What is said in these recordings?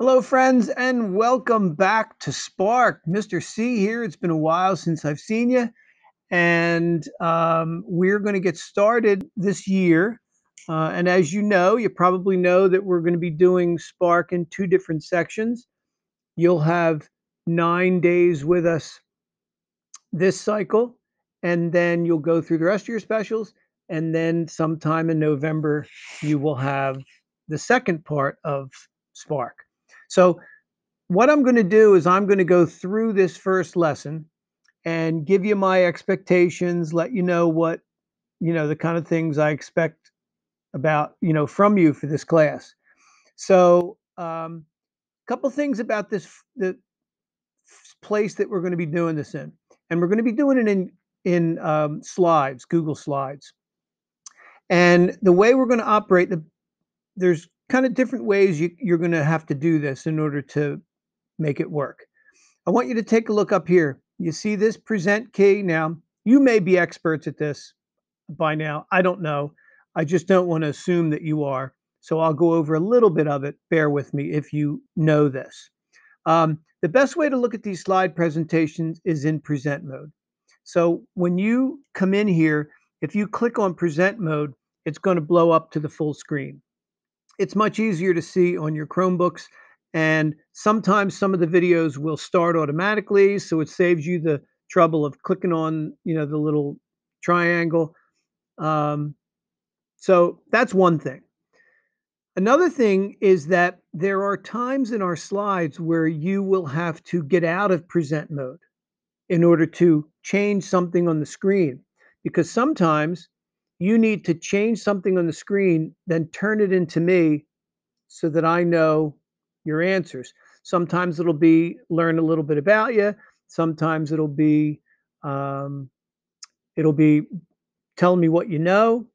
Hello, friends, and welcome back to Spark. Mr. C here. It's been a while since I've seen you, and um, we're going to get started this year. Uh, and as you know, you probably know that we're going to be doing Spark in two different sections. You'll have nine days with us this cycle, and then you'll go through the rest of your specials. And then sometime in November, you will have the second part of Spark. So, what I'm going to do is I'm going to go through this first lesson and give you my expectations, let you know what, you know, the kind of things I expect about, you know, from you for this class. So, um, a couple things about this the place that we're going to be doing this in, and we're going to be doing it in in um, slides, Google Slides. And the way we're going to operate, the there's kind of different ways you, you're going to have to do this in order to make it work. I want you to take a look up here. You see this present key. Now, you may be experts at this by now. I don't know. I just don't want to assume that you are. So I'll go over a little bit of it. Bear with me if you know this. Um, the best way to look at these slide presentations is in present mode. So when you come in here, if you click on present mode, it's going to blow up to the full screen it's much easier to see on your Chromebooks. And sometimes some of the videos will start automatically, so it saves you the trouble of clicking on, you know, the little triangle. Um, so that's one thing. Another thing is that there are times in our slides where you will have to get out of present mode in order to change something on the screen because sometimes you need to change something on the screen, then turn it into me so that I know your answers. Sometimes it'll be learn a little bit about you. Sometimes it'll be um, it'll be tell me what you know.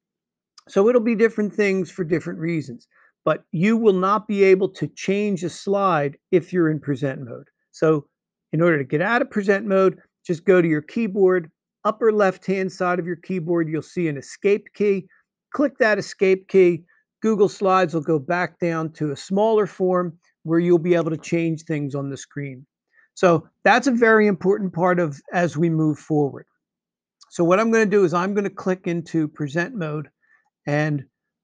So it'll be different things for different reasons. But you will not be able to change a slide if you're in present mode. So in order to get out of present mode, just go to your keyboard, upper left hand side of your keyboard, you'll see an escape key. Click that escape key. Google Slides will go back down to a smaller form where you'll be able to change things on the screen. So that's a very important part of as we move forward. So what I'm going to do is I'm going to click into present mode and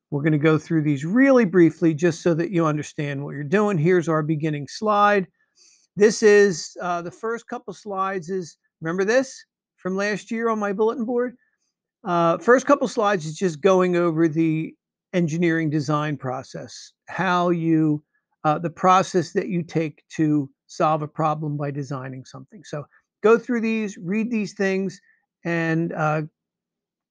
we're going to go through these really briefly just so that you understand what you're doing. Here's our beginning slide. This is uh, the first couple slides is, remember this? From last year on my bulletin board. Uh, first couple slides is just going over the engineering design process, how you, uh, the process that you take to solve a problem by designing something. So go through these, read these things, and uh,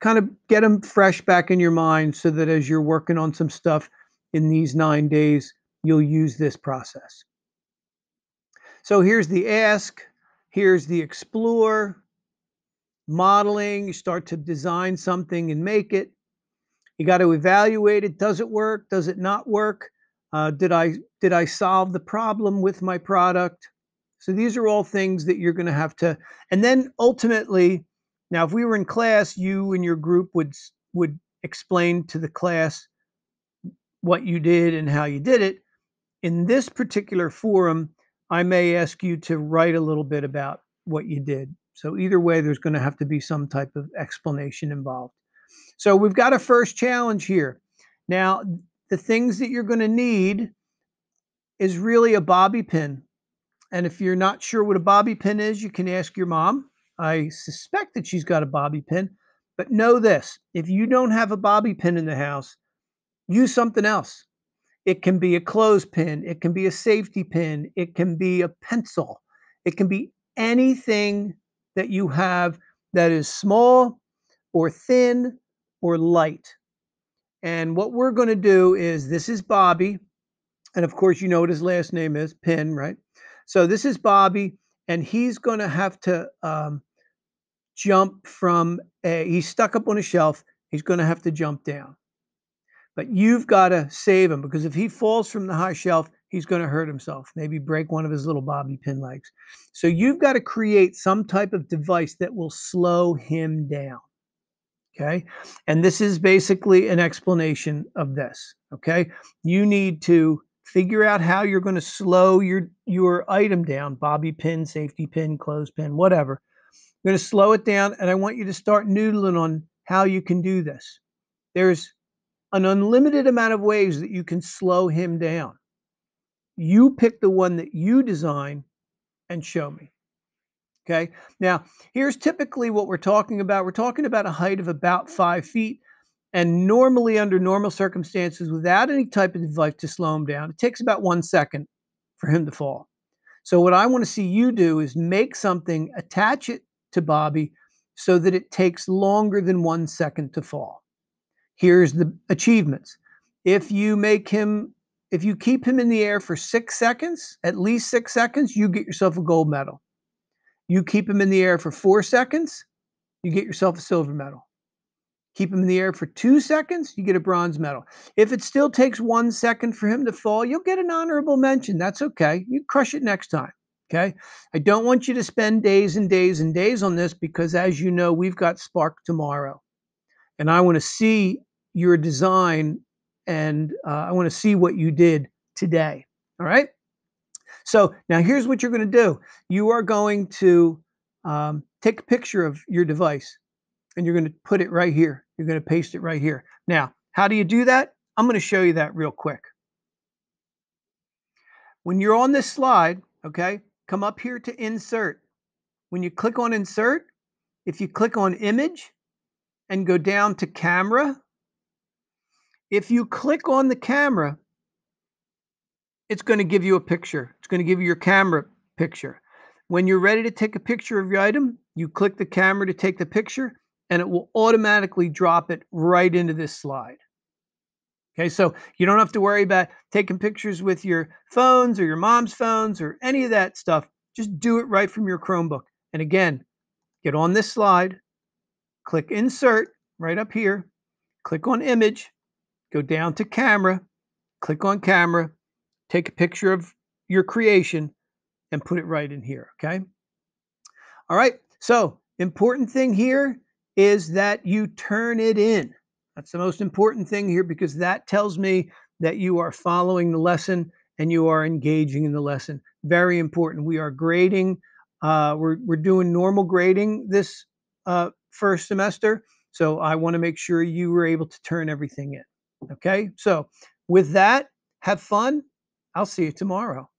kind of get them fresh back in your mind so that as you're working on some stuff in these nine days, you'll use this process. So here's the ask, here's the explore, modeling, you start to design something and make it. You got to evaluate it. Does it work? Does it not work? Uh, did I did I solve the problem with my product? So these are all things that you're going to have to. And then ultimately, now if we were in class, you and your group would would explain to the class what you did and how you did it. In this particular forum, I may ask you to write a little bit about what you did. So either way, there's going to have to be some type of explanation involved. So we've got a first challenge here. Now, the things that you're going to need is really a bobby pin. And if you're not sure what a bobby pin is, you can ask your mom. I suspect that she's got a bobby pin. But know this if you don't have a bobby pin in the house, use something else. It can be a clothespin, it can be a safety pin, it can be a pencil, it can be anything that you have that is small or thin or light. And what we're going to do is this is Bobby. And of course, you know what his last name is Pin, right? So this is Bobby, and he's going to have to um, jump from a, he's stuck up on a shelf. He's going to have to jump down. But you've got to save him because if he falls from the high shelf, he's going to hurt himself, maybe break one of his little bobby pin legs. So you've got to create some type of device that will slow him down. Okay. And this is basically an explanation of this. Okay. You need to Figure out how you're going to slow your your item down, bobby pin, safety pin, clothespin, whatever. I'm going to slow it down and I want you to start noodling on how you can do this. There's an unlimited amount of ways that you can slow him down. You pick the one that you design and show me. Okay. Now, here's typically what we're talking about. We're talking about a height of about five feet. And normally, under normal circumstances, without any type of device to slow him down, it takes about one second for him to fall. So, what I want to see you do is make something, attach it to Bobby so that it takes longer than one second to fall. Here's the achievements. If you make him, if you keep him in the air for six seconds, at least six seconds, you get yourself a gold medal. You keep him in the air for four seconds, you get yourself a silver medal. Keep him in the air for two seconds, you get a bronze medal. If it still takes one second for him to fall, you'll get an honorable mention. That's okay. You crush it next time. Okay. I don't want you to spend days and days and days on this because, as you know, we've got Spark tomorrow. And I want to see your design and uh, I want to see what you did today. All right. So now here's what you're going to do you are going to um, take a picture of your device and you're going to put it right here. You're going to paste it right here. Now, how do you do that? I'm going to show you that real quick. When you're on this slide, okay, come up here to insert. When you click on insert, if you click on image and go down to camera, if you click on the camera, it's going to give you a picture. It's going to give you your camera picture. When you're ready to take a picture of your item, you click the camera to take the picture and it will automatically drop it right into this slide. Okay, so you don't have to worry about taking pictures with your phones or your mom's phones or any of that stuff. Just do it right from your Chromebook. And again, get on this slide, click insert right up here, click on image, go down to camera, click on camera, take a picture of your creation and put it right in here. Okay. All right. So, important thing here is that you turn it in. That's the most important thing here because that tells me that you are following the lesson and you are engaging in the lesson. Very important. We are grading. Uh, we're, we're doing normal grading this uh, first semester. So I want to make sure you were able to turn everything in. Okay. So with that, have fun. I'll see you tomorrow.